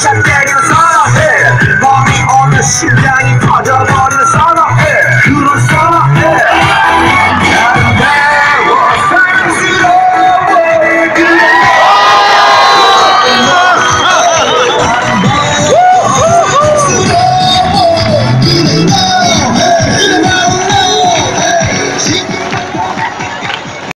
샷 때리면서 몸이 오는 심장이 터져버리면서